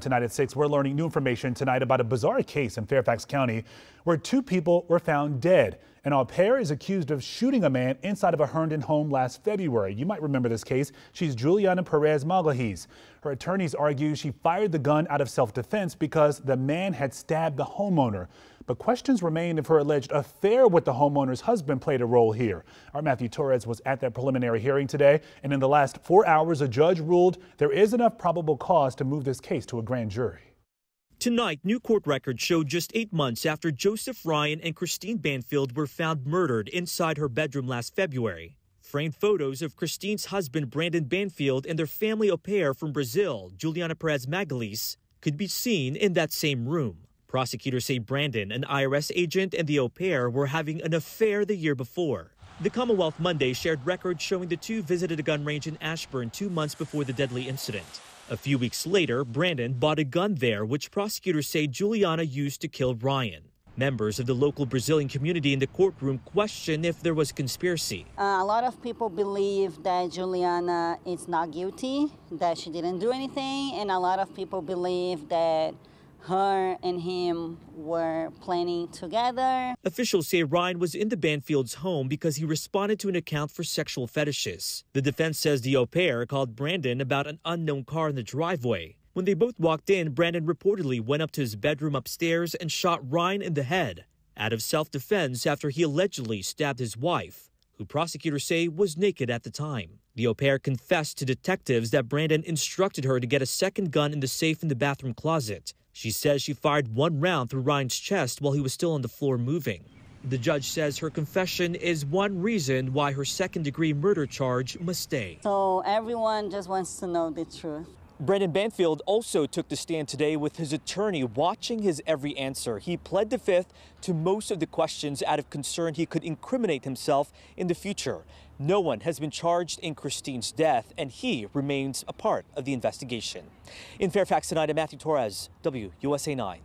Tonight at 6, we're learning new information tonight about a bizarre case in Fairfax County where two people were found dead. An au pair is accused of shooting a man inside of a Herndon home last February. You might remember this case. She's Juliana Perez Magalhaes. Her attorneys argue she fired the gun out of self-defense because the man had stabbed the homeowner. But questions remain if her alleged affair with the homeowner's husband played a role here. Our Matthew Torres was at that preliminary hearing today, and in the last four hours, a judge ruled there is enough probable cause to move this case to a grand jury. Tonight, new court records show just eight months after Joseph Ryan and Christine Banfield were found murdered inside her bedroom last February. Framed photos of Christine's husband, Brandon Banfield, and their family au pair from Brazil, Juliana Perez Magalhaes, could be seen in that same room. Prosecutors say Brandon, an IRS agent, and the au pair were having an affair the year before. The Commonwealth Monday shared records showing the two visited a gun range in Ashburn two months before the deadly incident. A few weeks later, Brandon bought a gun there, which prosecutors say Juliana used to kill Ryan. Members of the local Brazilian community in the courtroom question if there was conspiracy. Uh, a lot of people believe that Juliana is not guilty, that she didn't do anything, and a lot of people believe that her and him were planning together. Officials say Ryan was in the Banfield's home because he responded to an account for sexual fetishes. The defense says the au pair called Brandon about an unknown car in the driveway. When they both walked in, Brandon reportedly went up to his bedroom upstairs and shot Ryan in the head out of self defense after he allegedly stabbed his wife, who prosecutors say was naked at the time. The au pair confessed to detectives that Brandon instructed her to get a second gun in the safe in the bathroom closet. She says she fired one round through Ryan's chest while he was still on the floor moving. The judge says her confession is one reason why her second degree murder charge must stay. So everyone just wants to know the truth. Brandon Banfield also took the stand today with his attorney watching his every answer. He pled the fifth to most of the questions out of concern he could incriminate himself in the future. No one has been charged in Christine's death, and he remains a part of the investigation. In Fairfax tonight, I'm Matthew Torres, WUSA 9.